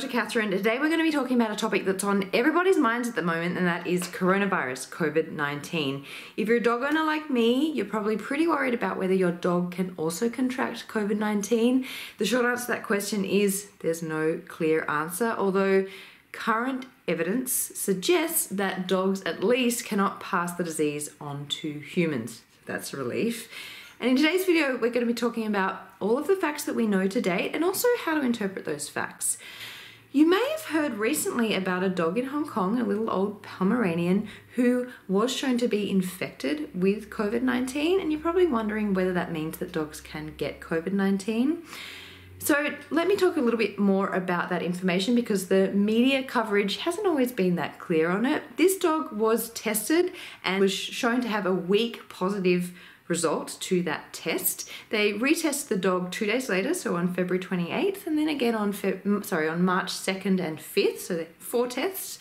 Dr. Katherine. Today we're going to be talking about a topic that's on everybody's minds at the moment, and that is coronavirus, COVID 19. If you're a dog owner like me, you're probably pretty worried about whether your dog can also contract COVID 19. The short answer to that question is there's no clear answer, although current evidence suggests that dogs at least cannot pass the disease on to humans. That's a relief. And in today's video, we're going to be talking about all of the facts that we know to date and also how to interpret those facts. You may have heard recently about a dog in Hong Kong, a little old Pomeranian, who was shown to be infected with COVID 19, and you're probably wondering whether that means that dogs can get COVID 19. So, let me talk a little bit more about that information because the media coverage hasn't always been that clear on it. This dog was tested and was shown to have a weak positive result to that test. They retest the dog two days later, so on February 28th, and then again on sorry on March 2nd and 5th, so four tests.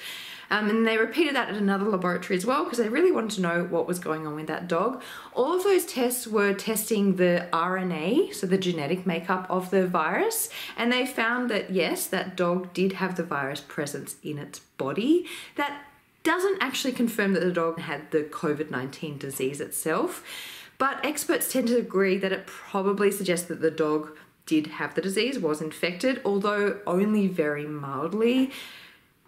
Um, and they repeated that at another laboratory as well because they really wanted to know what was going on with that dog. All of those tests were testing the RNA, so the genetic makeup of the virus, and they found that yes, that dog did have the virus presence in its body. That doesn't actually confirm that the dog had the COVID 19 disease itself. But experts tend to agree that it probably suggests that the dog did have the disease, was infected, although only very mildly.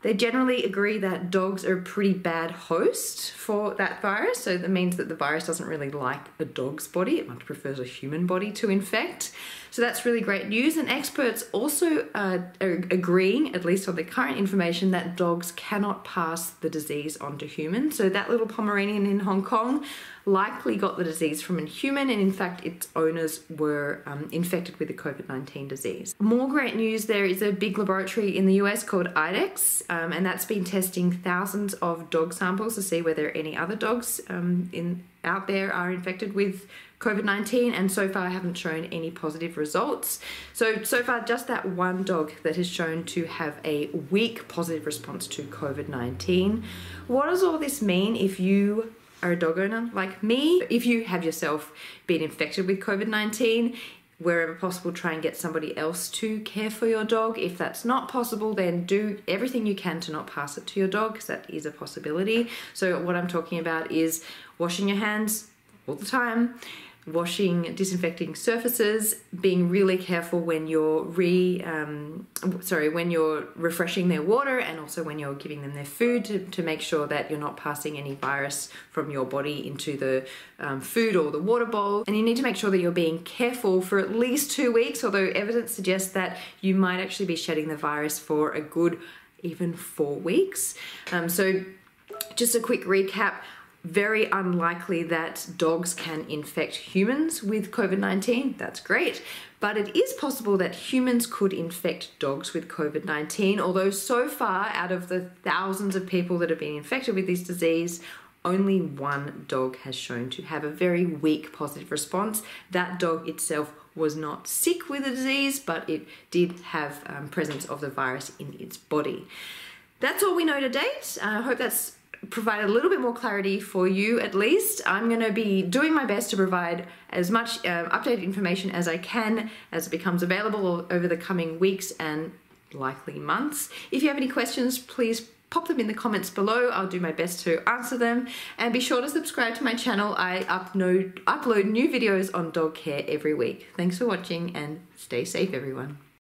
They generally agree that dogs are a pretty bad host for that virus, so that means that the virus doesn't really like a dog's body, it much prefers a human body to infect. So that's really great news. And experts also uh, are agreeing, at least on the current information, that dogs cannot pass the disease onto humans. So that little Pomeranian in Hong Kong likely got the disease from a human, and in fact, its owners were um, infected with the COVID 19 disease. More great news there is a big laboratory in the US called IDEXX, um, and that's been testing thousands of dog samples to see whether any other dogs um, in out there are infected with COVID 19, and so far haven't shown any positive results. So, so far, just that one dog that has shown to have a weak positive response to COVID 19. What does all this mean if you are a dog owner like me, if you have yourself been infected with COVID 19, wherever possible, try and get somebody else to care for your dog. If that's not possible, then do everything you can to not pass it to your dog because that is a possibility. So, what I'm talking about is washing your hands all the time washing, disinfecting surfaces, being really careful when you're re, um, sorry, when you're refreshing their water and also when you're giving them their food to, to make sure that you're not passing any virus from your body into the um, food or the water bowl. And you need to make sure that you're being careful for at least two weeks, although evidence suggests that you might actually be shedding the virus for a good even four weeks. Um, so just a quick recap very unlikely that dogs can infect humans with COVID 19. That's great. But it is possible that humans could infect dogs with COVID 19, although so far, out of the thousands of people that have been infected with this disease, only one dog has shown to have a very weak positive response. That dog itself was not sick with the disease, but it did have um, presence of the virus in its body. That's all we know to date. I uh, hope that's provide a little bit more clarity for you at least. I'm going to be doing my best to provide as much uh, updated information as I can as it becomes available over the coming weeks and likely months. If you have any questions, please pop them in the comments below. I'll do my best to answer them. And be sure to subscribe to my channel. I upload, upload new videos on dog care every week. Thanks for watching and stay safe everyone.